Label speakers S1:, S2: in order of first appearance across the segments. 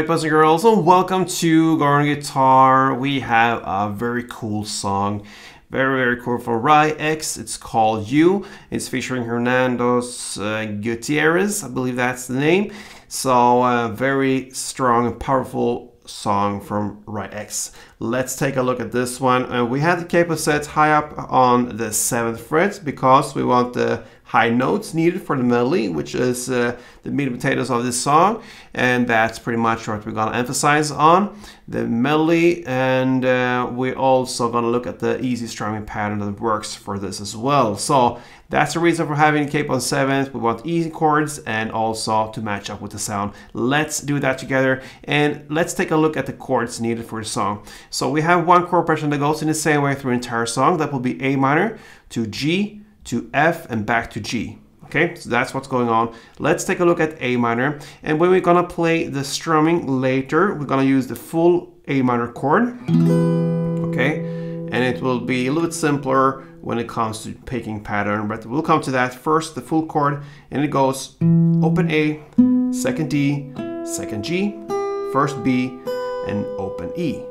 S1: Alright, boys and girls, and welcome to Gordon Guitar. We have a very cool song. Very, very cool for RY X. It's called You. It's featuring Hermanos uh, Gutiérrez. I believe that's the name. So, uh, very strong powerful song from RY X. Let's take a look at this one. Uh, we have the capo set high up on the 7th fret because we want the high notes needed for the melody, which is uh, the meat and potatoes of this song. And that's pretty much what we're gonna emphasize on, the melody. And uh, we're also gonna look at the easy strumming pattern that works for this as well. So that's the reason for having capo on 7th. We want easy chords and also to match up with the sound. Let's do that together and let's take a look at the chords needed for the song. So we have one chord progression that goes in the same way through the entire song. That will be A minor to G, to F and back to G. Okay, so that's what's going on. Let's take a look at A minor. And when we're gonna play the strumming later, we're gonna use the full A minor chord. Okay, and it will be a little bit simpler when it comes to picking pattern, but we'll come to that. First, the full chord, and it goes open A, second D, second G, first B, and open E.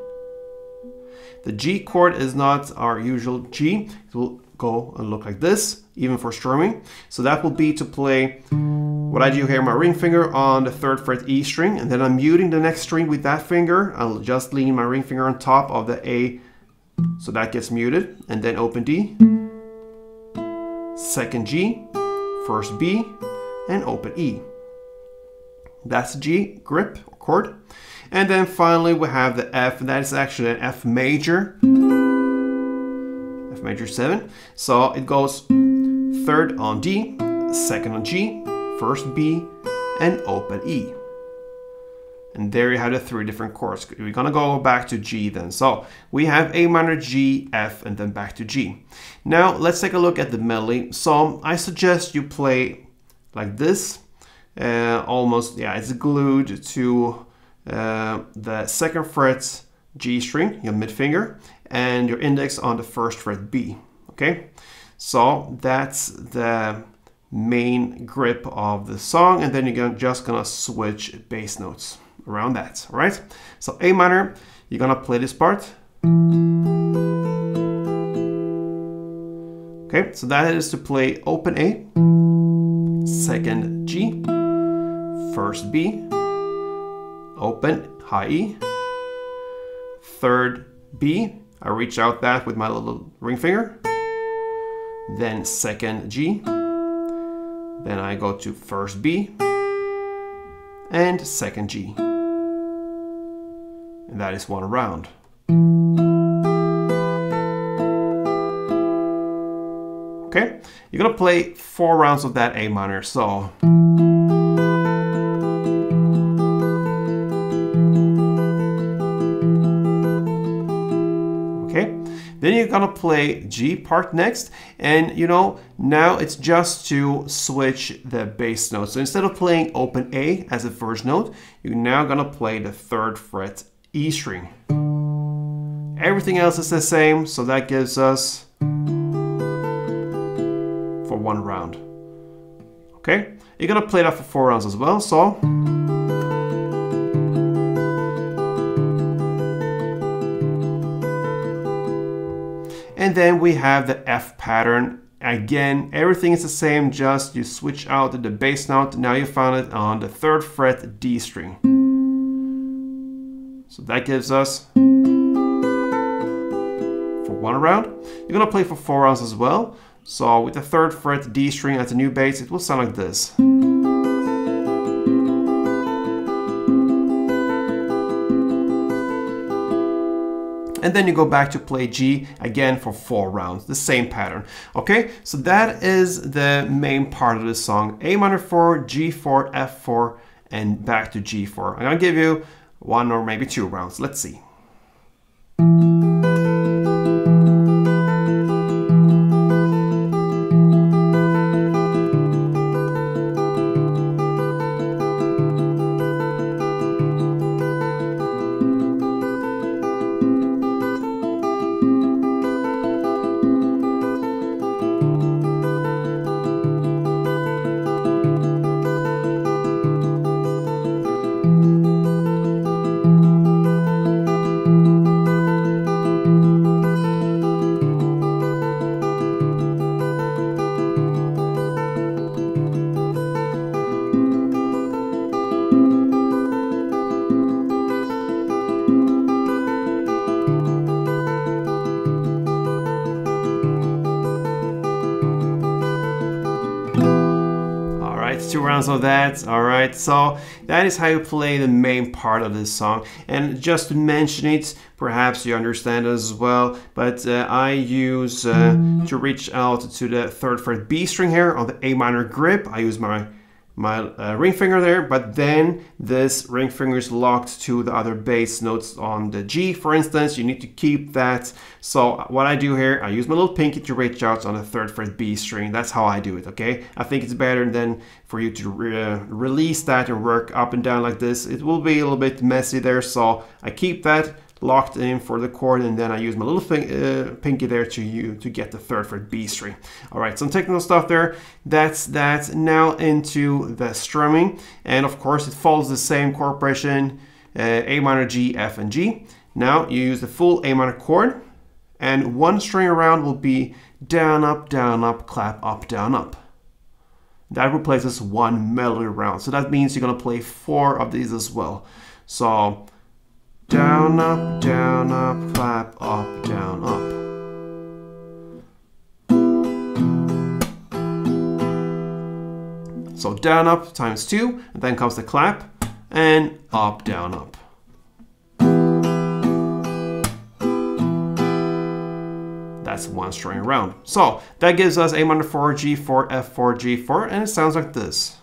S1: The G chord is not our usual G. It will go and look like this, even for strumming. So that will be to play what I do here, my ring finger on the third fret E string, and then I'm muting the next string with that finger. I'll just lean my ring finger on top of the A, so that gets muted, and then open D, second G, first B, and open E. That's G grip chord. And then finally we have the F, and that is actually an F major. F major 7. So it goes third on D, second on G, first B, and open E. And there you have the three different chords. We're gonna go back to G then. So we have A minor, G, F, and then back to G. Now let's take a look at the melody. So I suggest you play like this. Uh, almost, yeah, it's glued to uh, the second fret G string, your mid finger, and your index on the first fret B. Okay, so that's the main grip of the song, and then you're just gonna switch bass notes around that. All right, so A minor, you're gonna play this part. Okay, so that is to play open A, second G, first B, open high E, third B, I reach out that with my little ring finger. Then second G. Then I go to first B. And second G. And that is one round. Okay, you're gonna play four rounds of that A minor, so. Then you're gonna play G part next, and you know, now it's just to switch the bass note. So instead of playing open A as a first note, you're now gonna play the third fret E string. Everything else is the same, so that gives us for one round. Okay, you're gonna play that for four rounds as well, so we have the F pattern. Again, everything is the same, just you switch out the bass note. Now you found it on the third fret D string. So that gives us for one round. You're gonna play for four rounds as well. So with the third fret D string as a new bass, it will sound like this. And then you go back to play G again for four rounds, the same pattern. Okay, so that is the main part of the song. A minor 4, G4, F4, and back to G4. I'm gonna give you one or maybe two rounds. Let's see. Two rounds of that. All right, so that is how you play the main part of this song. And just to mention it, perhaps you understand as well, but uh, I use uh, to reach out to the third fret B string here on the A minor grip. I use my my uh, ring finger there, but then this ring finger is locked to the other bass notes on the G, for instance. You need to keep that. So what I do here, I use my little pinky to reach out on the third fret B string. That's how I do it, okay? I think it's better than for you to re release that and work up and down like this. It will be a little bit messy there, so I keep that locked in for the chord and then I use my little uh, pinky there to you to get the third fret B string. All right, some technical stuff there. That's that. Now into the strumming and of course it follows the same chord progression uh, A minor, G, F, and G. Now you use the full A minor chord and one string around will be down, up, down, up, clap, up, down, up. That replaces one melody round. So that means you're gonna play four of these as well. So down, up, down, up, clap, up, down, up. So down, up times two, and then comes the clap, and up, down, up. That's one string around. So that gives us A minor 4, G4, F4, G4, and it sounds like this.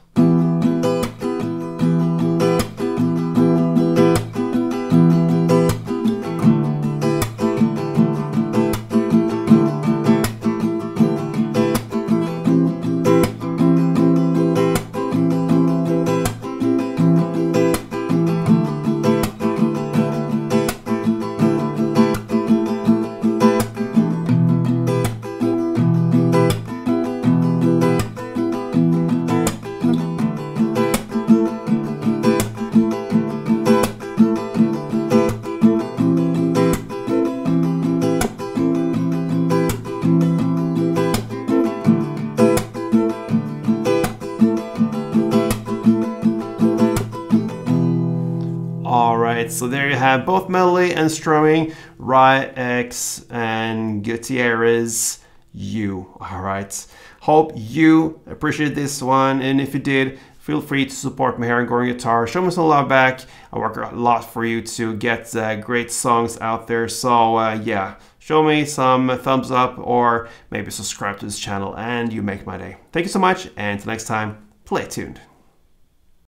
S1: So there you have both melody and strumming, RY X and Gutiérrez You. All right, hope you appreciate this one, and if you did, feel free to support me here on Gordon Guitar. Show me some love back. I work a lot for you to get uh, great songs out there. So uh, yeah, show me some thumbs up or maybe subscribe to this channel and you make my day. Thank you so much and until next time, play tuned.